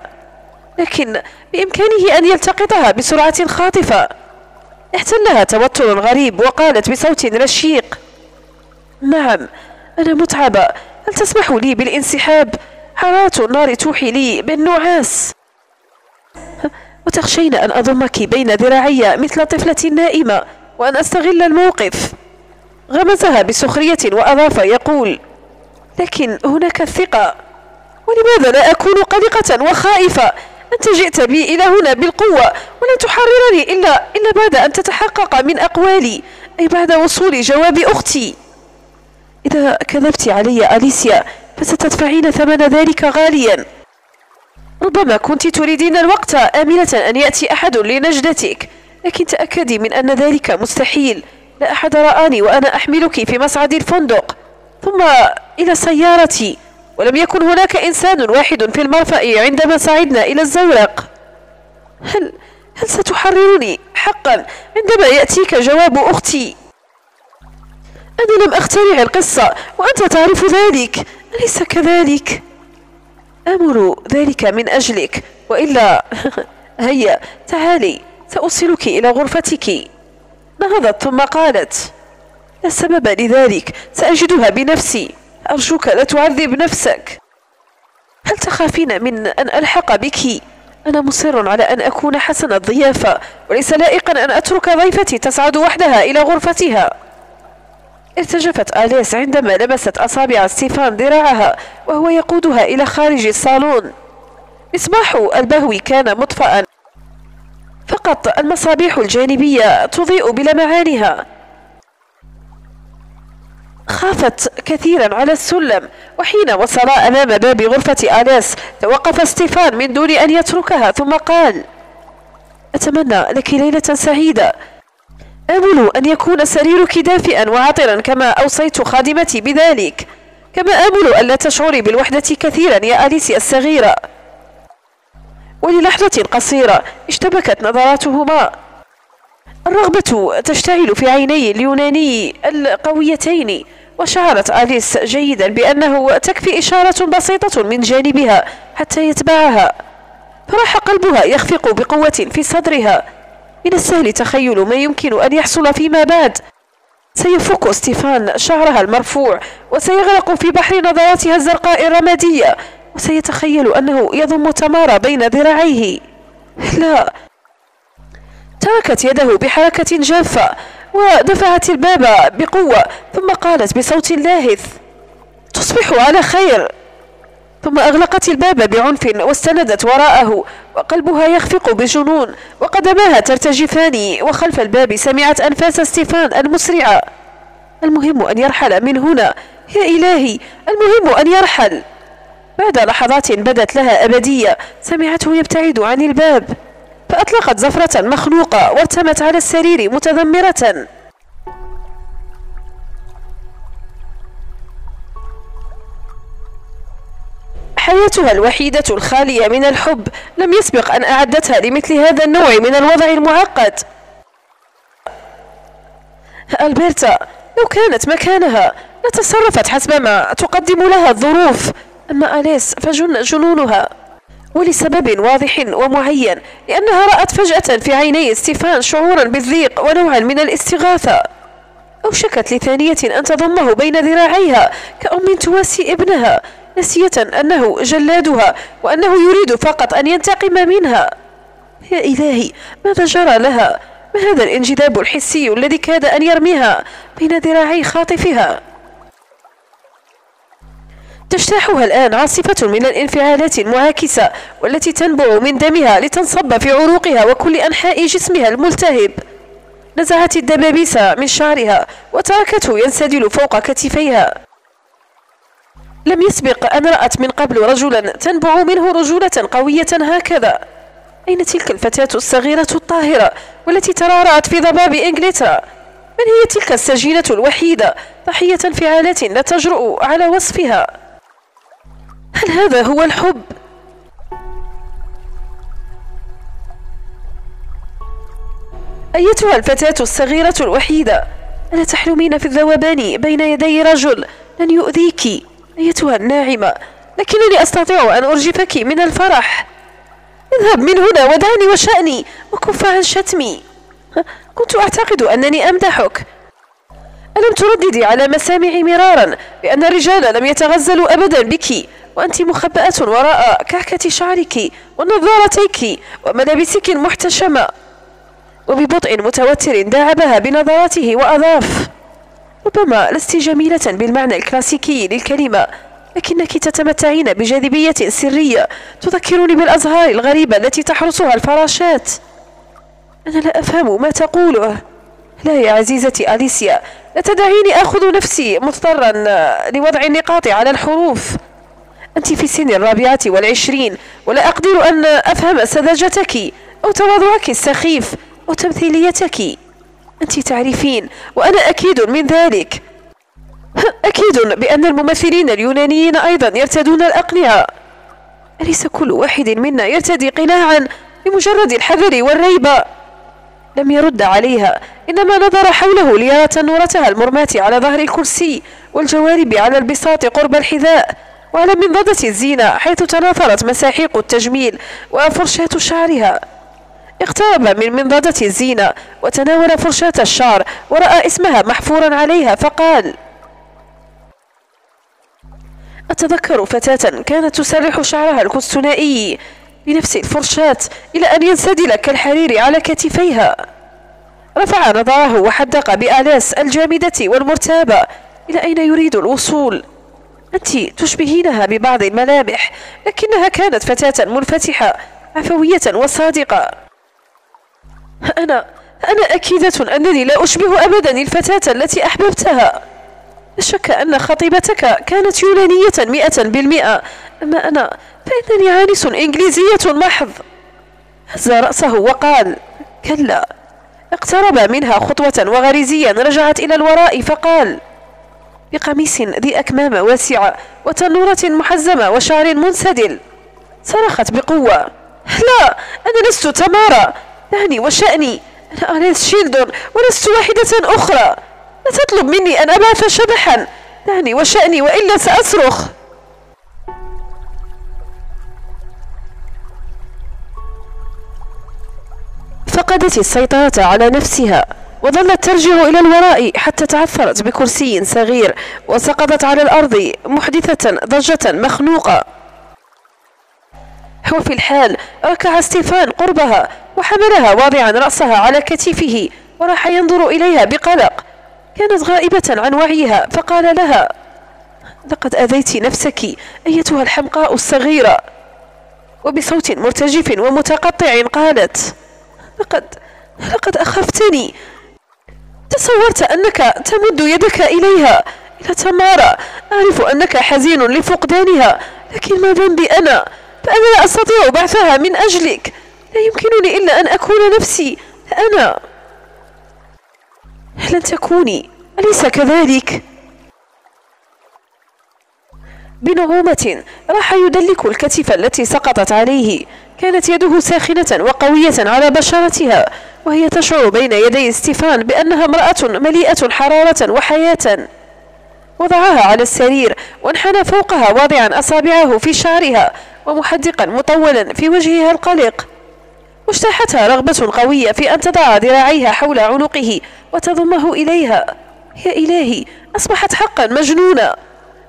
لكن بإمكانه أن يلتقطها بسرعة خاطفة. احتلها توتر غريب وقالت بصوت رشيق. نعم أنا متعبة. هل تسمح لي بالانسحاب؟ حرارة النار توحي لي بالنعاس. وتخشين أن أضمك بين ذراعي مثل طفلة نائمة وأن أستغل الموقف. غمزها بسخرية وأضاف يقول لكن هناك الثقة. ولماذا لا أكون قلقة وخائفة؟ أنت جئت بي إلى هنا بالقوة ولن تحررني إلا, إلا بعد أن تتحقق من أقوالي أي بعد وصول جواب أختي. إذا كذبت علي أليسيا فستدفعين ثمن ذلك غاليا. ربما كنت تريدين الوقت آمنة أن يأتي أحد لنجدتك لكن تأكدي من أن ذلك مستحيل. لا أحد رآني وأنا أحملك في مصعد الفندق. ثم إلى سيارتي. ولم يكن هناك إنسان واحد في المرفأ عندما صعدنا إلى الزورق. هل هل ستحررني؟ حقا عندما يأتيك جواب أختي. أنا لم أخترع القصة وأنت تعرف ذلك. أليس كذلك؟ آمل ذلك من أجلك وإلا هيا تعالي سأوصلك إلى غرفتك. نهضت ثم قالت لا سبب لذلك سأجدها بنفسي. أرجوك لا تعذب نفسك. هل تخافين من أن ألحق بك؟ أنا مصر على أن أكون حسن الضيافة وليس لائقا أن أترك ضيفتي تصعد وحدها إلى غرفتها. ارتجفت آليس عندما لمست أصابع ستيفان ذراعها وهو يقودها إلى خارج الصالون. مصباح البهو كان مطفأ فقط المصابيح الجانبية تضيء بلمعانها خافت كثيرا على السلم وحين وصلا أمام باب غرفة آلاس توقف ستيفان من دون أن يتركها ثم قال أتمنى لك ليلة سعيدة. آمل أن يكون سريرك دافئا وعطرا كما أوصيت خادمتي بذلك. كما آمل أن لا تشعري بالوحدة كثيرا يا أليسي الصغيرة. وللحظة قصيرة اشتبكت نظراتهما. الرغبة تشتعل في عيني اليوناني القويتين وشعرت آليس جيدا بأنه تكفي إشارة بسيطة من جانبها حتى يتبعها. فراح قلبها يخفق بقوة في صدرها. من السهل تخيل ما يمكن أن يحصل فيما بعد. سيفك ستيفان شعرها المرفوع وسيغرق في بحر نظراتها الزرقاء الرمادية وسيتخيل أنه يضم تمارا بين ذراعيه. لا. تركت يده بحركة جافة ودفعت الباب بقوة ثم قالت بصوت لاهث تصبح على خير. ثم أغلقت الباب بعنف واستندت وراءه وقلبها يخفق بجنون وقدماها ترتجفان وخلف الباب سمعت أنفاس ستيفان المسرعة المهم أن يرحل من هنا. يا إلهي المهم أن يرحل. بعد لحظات بدت لها أبدية سمعته يبتعد عن الباب. فأطلقت زفرة مخنوقة وارتمت على السرير متذمرة. حياتها الوحيدة الخالية من الحب. لم يسبق أن أعدتها لمثل هذا النوع من الوضع المعقد. ألبرتا لو كانت مكانها لتصرفت حسب ما تقدم لها الظروف. أما أليس فجن جنونها. ولسبب واضح ومعين لأنها رأت فجأة في عيني ستيفان شعورا بالضيق ونوعا من الاستغاثة. أوشكت لثانية أن تضمه بين ذراعيها كأم تواسي ابنها. نسية أنه جلادها وأنه يريد فقط أن ينتقم منها. يا إلهي ماذا جرى لها؟ ما هذا الانجذاب الحسي الذي كاد أن يرميها بين ذراعي خاطفها؟ تجتاحها الآن عاصفة من الانفعالات المعاكسة والتي تنبع من دمها لتنصب في عروقها وكل أنحاء جسمها الملتهب. نزعت الدبابيس من شعرها وتركته ينسدل فوق كتفيها. لم يسبق أن رأت من قبل رجلا تنبع منه رجولة قوية هكذا. أين تلك الفتاة الصغيرة الطاهرة والتي ترعرعت في ضباب إنجلترا؟ من هي تلك السجينة الوحيدة ضحية انفعالات لا تجرؤ على وصفها؟ هل هذا هو الحب؟ أيتها الفتاة الصغيرة الوحيدة؟ ألا تحلمين في الذوبان بين يدي رجل لن يؤذيك؟ أيتها الناعمة لكنني أستطيع أن أرجفك من الفرح. اذهب من هنا ودعني وشأني وكف عن شتمي. كنت أعتقد أنني أمدحك. ألم ترددي على مسامعي مرارا بأن الرجال لم يتغزلوا أبدا بك وأنت مخبأة وراء كعكة شعرك ونظارتيك وملابسك المحتشمة وببطء متوتر داعبها بنظراته وأضاف ربما لست جميلة بالمعنى الكلاسيكي للكلمة لكنك تتمتعين بجاذبية سرية تذكرني بالأزهار الغريبة التي تحرسها الفراشات. أنا لا أفهم ما تقوله. لا يا عزيزتي أليسيا لا تدعيني آخذ نفسي مضطرا لوضع النقاط على الحروف. أنت في سن الرابعة والعشرين ولا أقدر أن أفهم سذاجتك أو تواضعك السخيف أو تمثيليتك. أنت تعرفين وأنا أكيد من ذلك. أكيد بأن الممثلين اليونانيين أيضا يرتدون الأقنعة. أليس كل واحد منا يرتدي قناعا لمجرد الحذر والريبة لم يرد عليها إنما نظر حوله ليرى تنورتها المرماة على ظهر الكرسي والجوارب على البساط قرب الحذاء وعلى منضدة الزينة حيث تناثرت مساحيق التجميل وفرشاة شعرها. اقترب من منضدة الزينة وتناول فرشاة الشعر ورأى اسمها محفورا عليها فقال أتذكر فتاة كانت تسرح شعرها الكستنائي بنفس الفرشاة إلى أن ينسدل كالحرير على كتفيها. رفع نظره وحدق بآلاس الجامدة والمرتابة. إلى أين يريد الوصول؟ أنت تشبهينها ببعض الملامح لكنها كانت فتاة منفتحة عفوية وصادقة. أنا أنا أكيدة أنني لا أشبه أبدا الفتاة التي أحببتها. لا شك أن خطيبتك كانت يونانية مئة بالمئة. أما أنا فإنني عانس إنجليزية محض. هز رأسه وقال كلا. اقترب منها خطوة وغريزيا رجعت إلى الوراء فقال بقميص ذي أكمام واسعة وتنورة محزمة وشعر منسدل صرخت بقوة لا أنا لست تمارا دعني وشأني. أنا أليس شيلدون ولست واحدة أخرى. لا تطلب مني أن أبعث شبحا. دعني وشأني وإلا سأصرخ. فقدت السيطرة على نفسها وظلت ترجع إلى الوراء حتى تعثرت بكرسي صغير وسقطت على الأرض محدثة ضجة مخنوقة. وفي الحال ركع ستيفان قربها. وحملها واضعا رأسها على كتفه وراح ينظر إليها بقلق. كانت غائبة عن وعيها فقال لها لقد أذيت نفسك أيتها الحمقاء الصغيرة. وبصوت مرتجف ومتقطع قالت لقد لقد أخفتني. تصورت أنك تمد يدك إليها. إلى تمارا أعرف أنك حزين لفقدانها لكن ما ذنبي أنا؟ فأنا لا أستطيع بعثها من أجلك. لا يمكنني إلا أن أكون نفسي. أنا لن تكوني. أليس كذلك؟ بنعومة راح يدلك الكتف التي سقطت عليه. كانت يده ساخنة وقوية على بشرتها وهي تشعر بين يدي ستيفان بأنها امرأة مليئة حرارة وحياة. وضعها على السرير وانحنى فوقها واضعا أصابعه في شعرها ومحدقا مطولا في وجهها القلق. واجتاحتها رغبة قوية في أن تضع ذراعيها حول عنقه وتضمه إليها. يا إلهي أصبحت حقا مجنونة.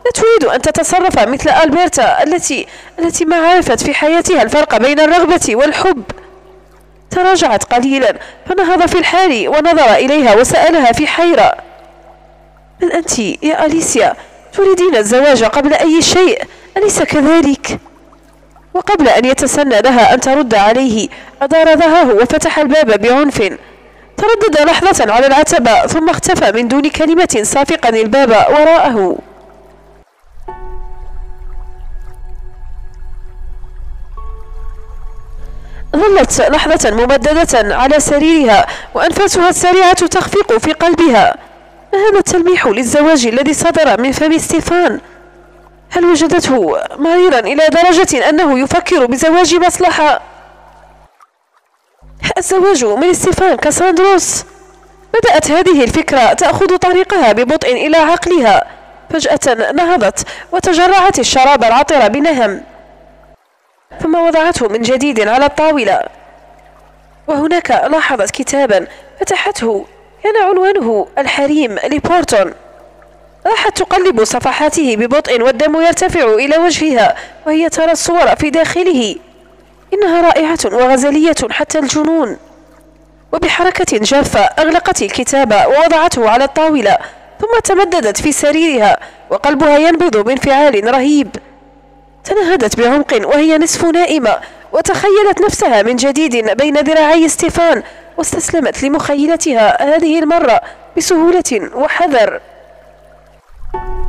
لا تريد أن تتصرف مثل ألبرتا التي التي ما عرفت في حياتها الفرق بين الرغبة والحب. تراجعت قليلا فنهض في الحال ونظر إليها وسألها في حيرة. من أنت يا أليسيا؟ تريدين الزواج قبل أي شيء؟ أليس كذلك؟ وقبل أن يتسنى لها أن ترد عليه أدار ظهره وفتح الباب بعنف. تردد لحظة على العتبة ثم اختفى من دون كلمة صافقا الباب وراءه. ظلت لحظة ممددة على سريرها وأنفاسها السريعة تخفق في قلبها. ما هذا التلميح للزواج الذي صدر من فم ستيفان. هل وجدته مريضا إلى درجة أنه يفكر بزواج مصلحة؟ الزواج من ستيفان كاساندروس. بدأت هذه الفكرة تأخذ طريقها ببطء إلى عقلها فجأة نهضت وتجرعت الشراب العطر بنهم. ثم وضعته من جديد على الطاولة؟ وهناك لاحظت كتابا فتحته كان عنوانه الحريم لبورتون. راحت تقلب صفحاته ببطء والدم يرتفع إلى وجهها وهي ترى الصور في داخله. إنها رائعة وغزلية حتى الجنون. وبحركة جافة أغلقت الكتاب ووضعته على الطاولة ثم تمددت في سريرها وقلبها ينبض بانفعال رهيب. تنهدت بعمق وهي نصف نائمة وتخيلت نفسها من جديد بين ذراعي ستيفان واستسلمت لمخيلتها هذه المرة بسهولة وحذر. you